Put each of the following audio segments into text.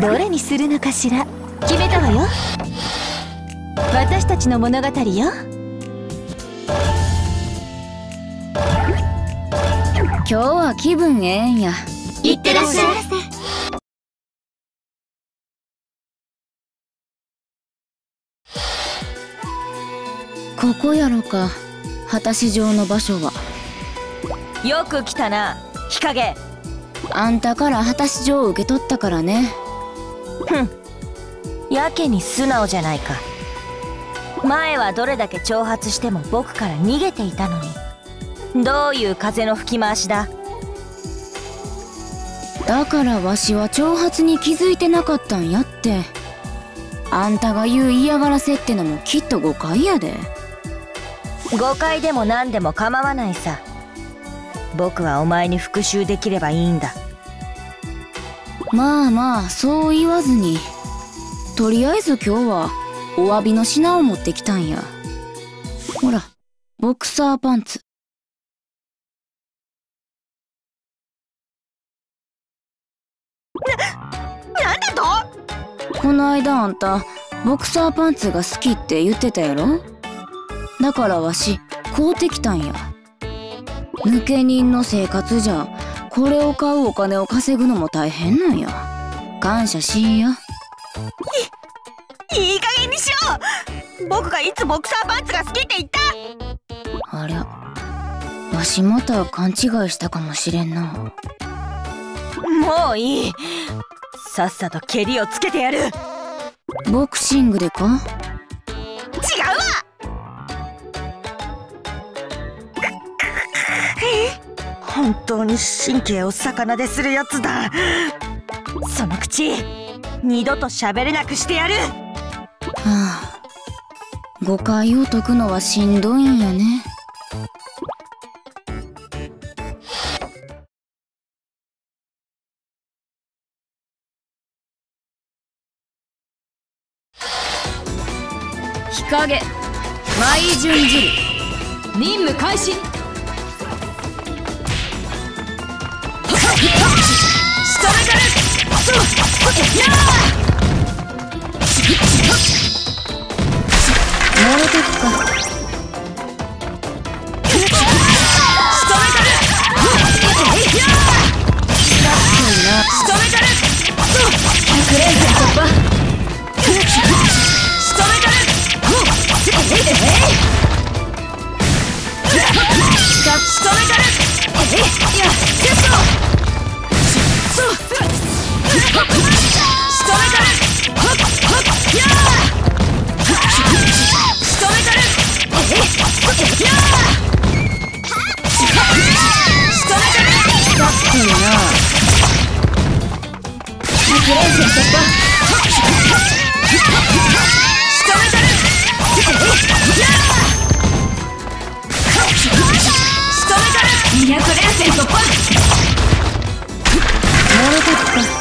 どれにするのかしら？決めたわよ。私たちの物語よ。今日は気分ええんや。いってらっしゃい。ここやろか。果たし状の場所は。よく来たな。日陰。あんたから果たし状を受け取ったからねふん。やけに素直じゃないか。前はどれだけ挑発しても僕から逃げていたのに。どういう風の吹き回しだ？だからわしは挑発に気づいてなかったんやって。あんたが言う嫌がらせってのもきっと誤解やで。誤解でも何でも構わないさ。僕はお前に復讐できればいいんだまあまあそう言わずに。とりあえず今日はお詫びの品を持ってきたんや。ほらボクサーパンツ。なんだと？この間あんたボクサーパンツが好きって言ってたやろ？だからわし買うてきたんや。抜け人の生活じゃこれを買うお金を稼ぐのも大変なんや。感謝しいや。いい加減にしよう僕がいつボクサーパンツが好きって言った。ありゃわしまた勘違いしたかもしれんな。もういい。さっさと蹴りをつけてやる。違うボクシングでか？わ本当に神経を逆なでするやつだ。その口二度と喋れなくしてやる。はあ誤解を解くのはしんどいんやね。日陰舞順汁任務開始モロモロテクか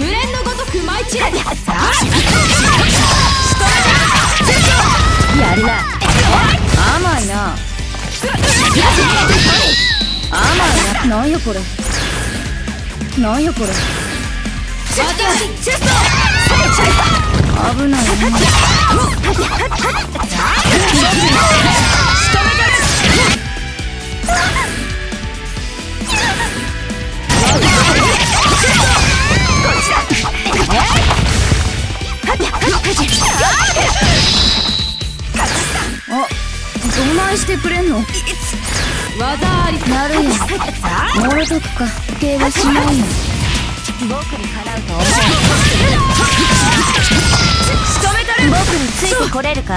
無連のごとく舞い散れやるな甘いな甘いな。なんやこれ。なんやこれ。私チェスト危ない。なあどないしてくれんの？技ありなるや。んモロトフか敬はしないの。僕にかなうと思う。僕についてこれるか？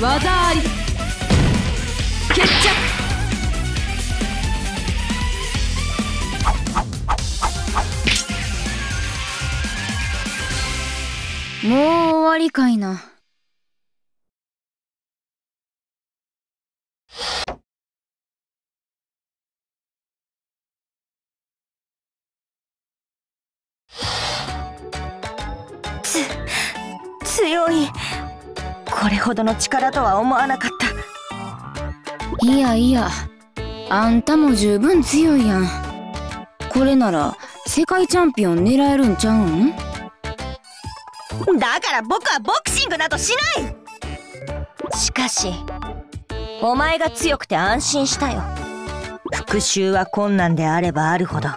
技あり。決着。もう終わりかいな。れほどの力とは思わなかった。いやいやあんたも十分強いやん。これなら世界チャンピオン狙えるんちゃうん？だから僕はボクシングなどしない。しかしお前が強くて安心したよ。復讐は困難であればあるほど。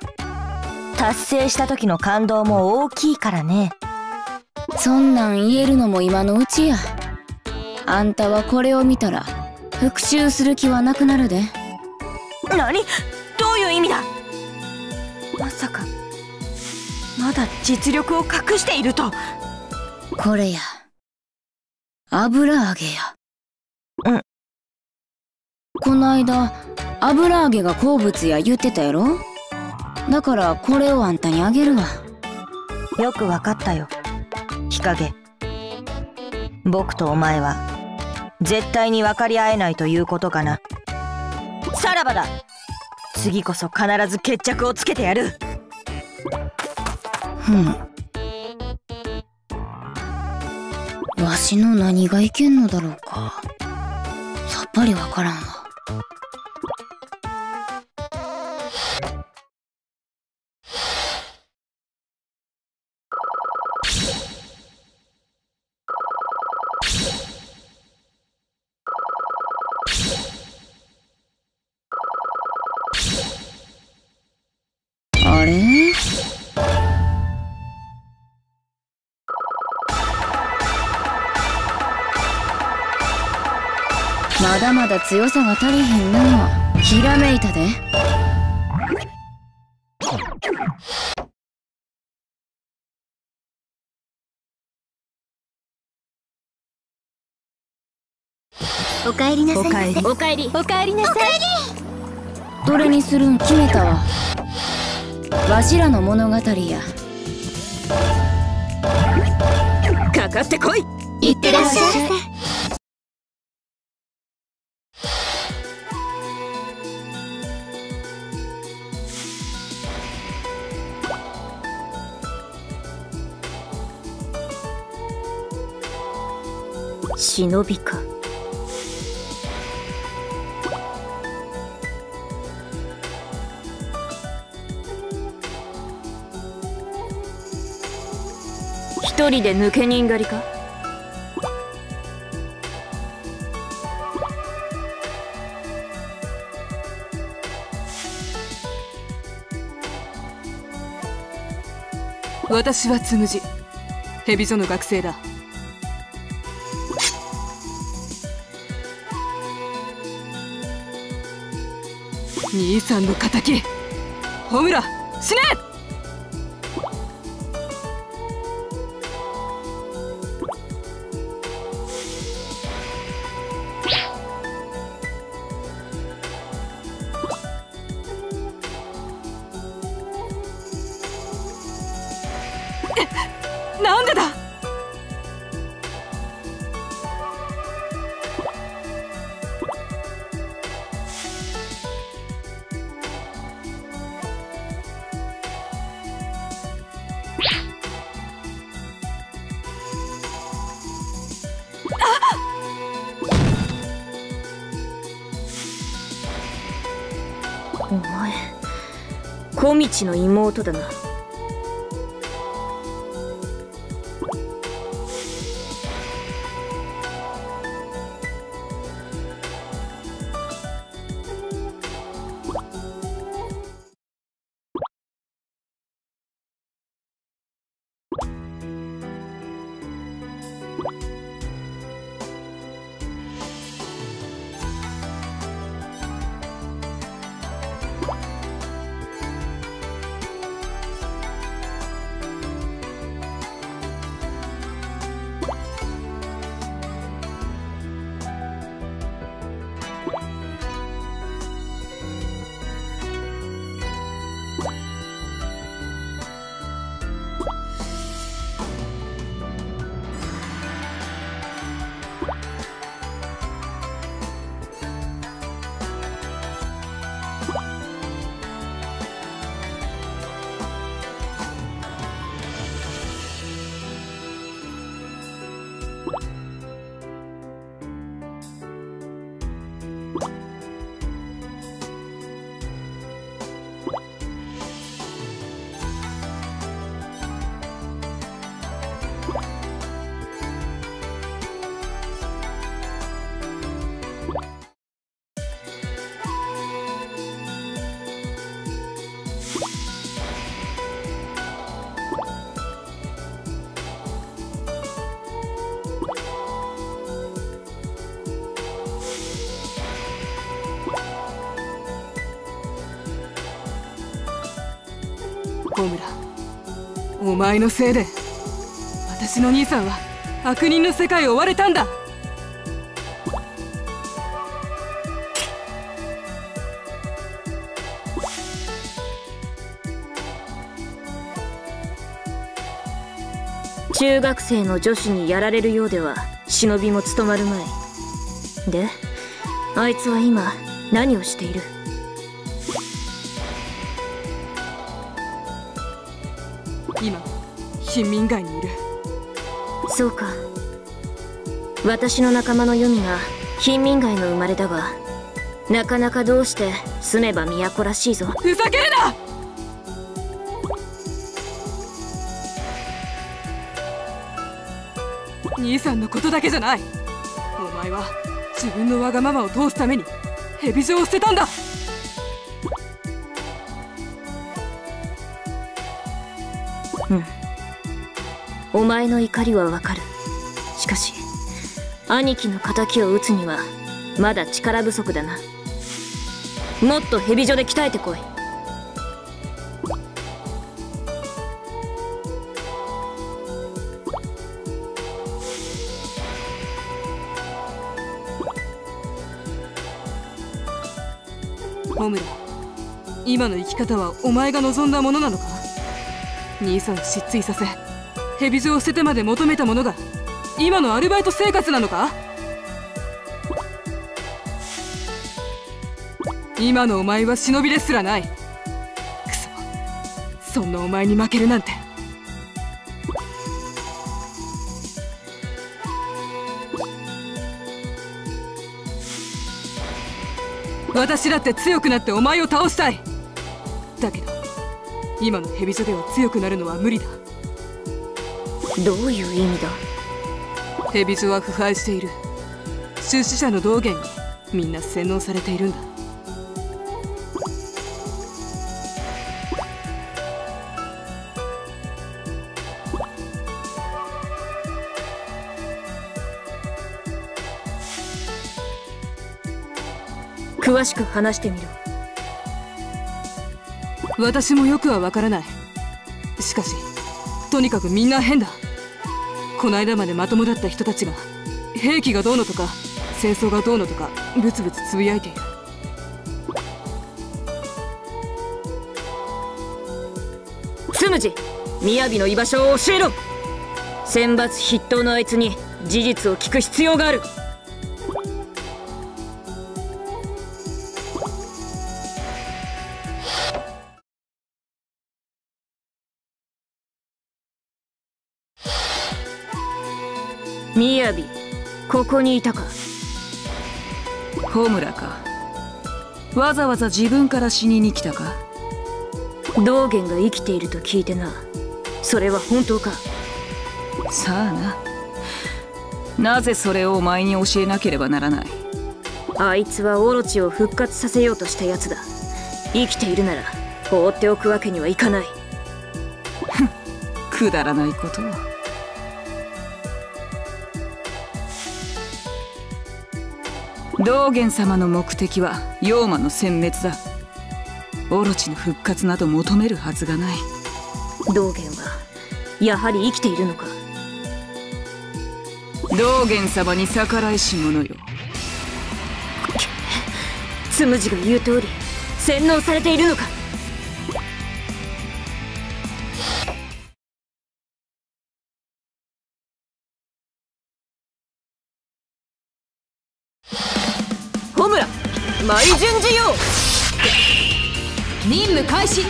達成した時の感動も大きいからね。そんなん言えるのも今のうちやあんたはこれを見たら復讐する気はなくなるで。何？どういう意味だ？まさかまだ実力を隠していると。これや。油揚げや。うん。こないだ油揚げが好物や言ってたやろ？だからこれをあんたにあげるわ。よくわかったよ。日陰。僕とお前は絶対に分かり合えないということかな。さらばだ。次こそ必ず決着をつけてやる。ふん。わしの何がいけんのだろうか。さっぱりわからんわまだ強さが足りひんな。ひらめいたで。おかえりなさいませ。おかえり。おかえり。なさいどれにするん？決めたわ。わしらの物語や。かかってこい。いってらっしゃい忍びか。一人で抜け人狩りか？私はつむじ。蛇女の学生だ。兄さんの敵。ホムラ死ね！小道の妹だな。お前のせいで。私の兄さんは悪人の世界を追われたんだ。中学生の女子にやられるようでは忍びも務まるまい。であいつは今何をしている？今貧民街にいる。そうか。私の仲間のユミが貧民街の生まれだがなかなかどうして住めば都らしいぞ。ふざけるな！兄さんのことだけじゃない。お前は自分のわがままを通すために蛇女を捨てたんだお前の怒りはわかる。しかし兄貴の敵を討つにはまだ力不足だな。もっとヘビ女で鍛えてこい。ホムラ今の生き方はお前が望んだものなのか？兄さん失墜させ蛇女を捨ててまで求めたものが今のアルバイト生活なのか？今のお前は忍びですらない。くそそんなお前に負けるなんて。私だって強くなってお前を倒したい。だけど今の蛇女では強くなるのは無理だ。どういう意味だ？蛇女は腐敗している。出資者の道元にみんな洗脳されているんだ。詳しく話してみろ。私もよくはわからない。しかしとにかくみんな変だ。この間までまともだった人たちが兵器がどうのとか戦争がどうのとかブツブツつぶやいている。つむじ雅の居場所を教えろ。選抜筆頭のあいつに事実を聞く必要がある。雅ここにいたか。ホムラか。わざわざ自分から死にに来たか。道元が生きていると聞いてな。それは本当か。さあな。なぜそれをお前に教えなければならない。あいつはオロチを復活させようとしたやつだ。生きているなら放っておくわけにはいかない。くだらないことを道元様の目的は妖魔の殲滅だ。オロチの復活など求めるはずがない。道元はやはり生きているのか？道元様に逆らいし者よ。つむじが言う通り洗脳されているのか？舞順次用任務開始。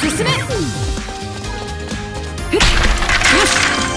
進め。せ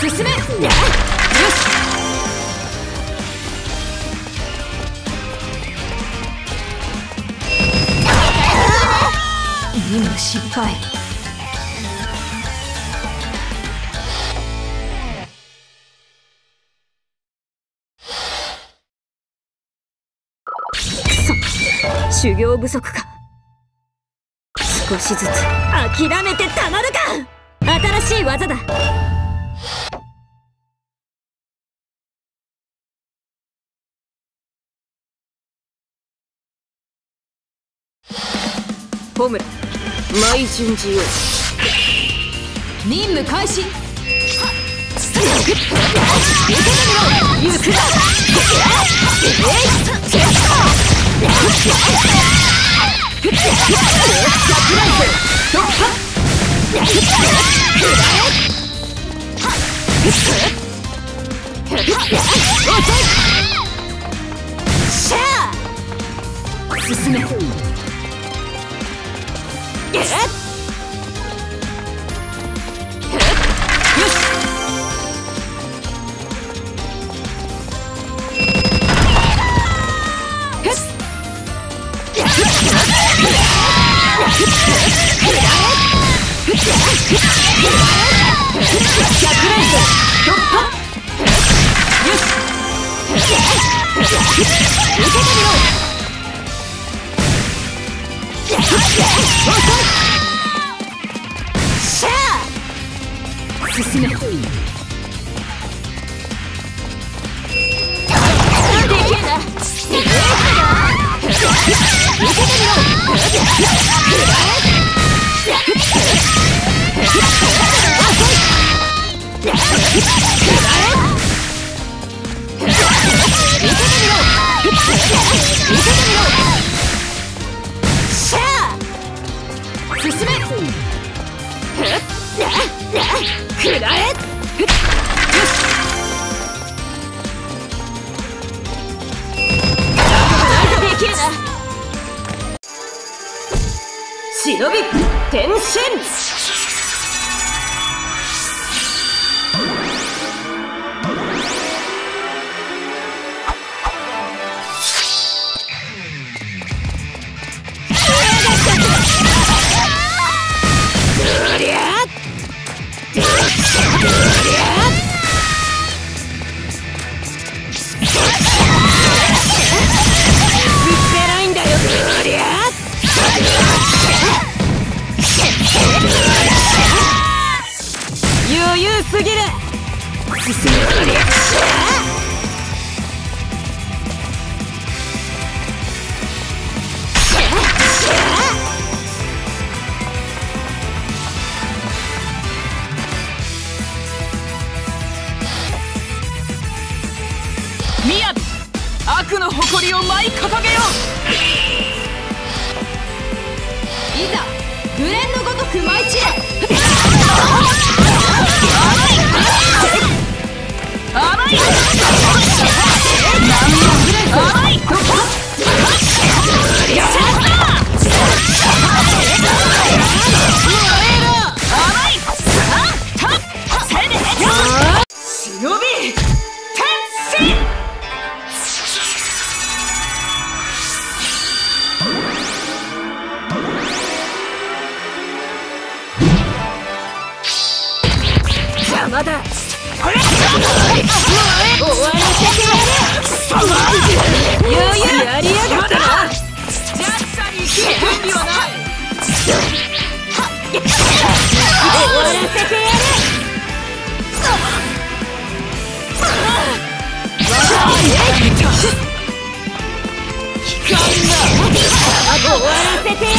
進めよし任務失敗修行不足か。少しずつ諦めてたまるか。新しい技だ。ホムラ舞順次よ任務開始。進め進め。進めくらえできるな 忍び転身邪魔だ。終わらせてやる余裕やりやがったな弱者に生きる権利はない終わらせてやる終わらせてやる。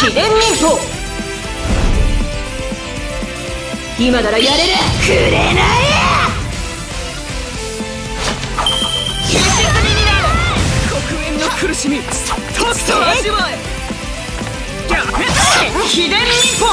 秘伝民法今ならやれるくれない現実になる黒煙の苦しみとくと味わえ秘伝民法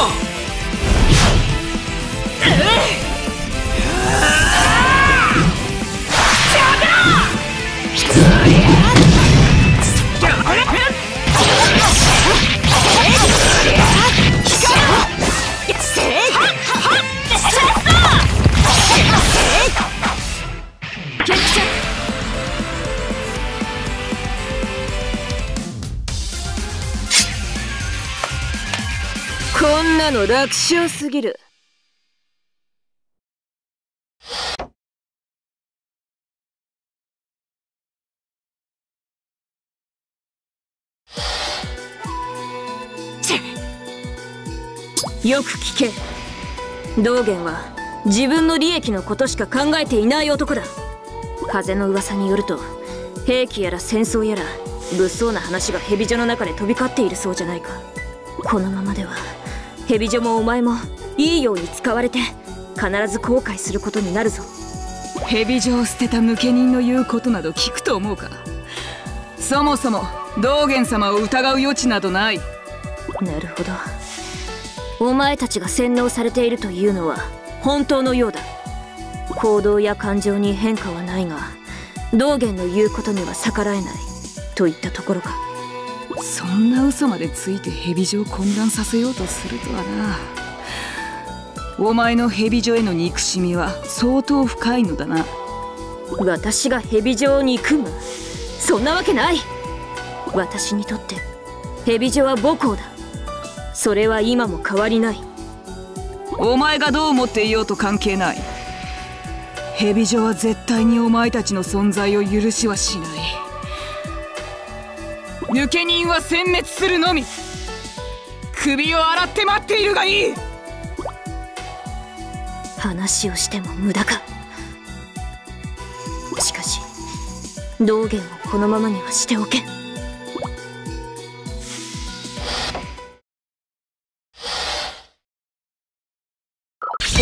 なの楽勝すぎる。よく聞け。道元は自分の利益のことしか考えていない男だ。風の噂によると兵器やら戦争やら物騒な話が蛇女の中で飛び交っているそうじゃないか。このままでは蛇女もお前もいいように使われて必ず後悔することになるぞ。蛇女を捨てた抜け人の言うことなど聞くと思うか？そもそも道元様を疑う余地などない。なるほど。お前たちが洗脳されているというのは本当のようだ。行動や感情に変化はないが道元の言うことには逆らえない。といったところかそんな嘘までついて蛇女を混乱させようとするとはな。お前の蛇女への憎しみは相当深いのだな。私が蛇女を憎むそんなわけない。私にとって蛇女は母校だ。それは今も変わりない。お前がどう思っていようと関係ない。蛇女は絶対にお前たちの存在を許しはしない抜け人は殲滅するのみ。首を洗って待っているがいい。話をしても無駄か。しかし道元をこのままにはしておけん。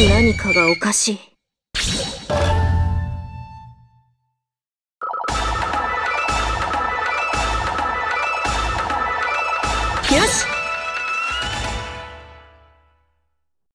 何かがおかしい。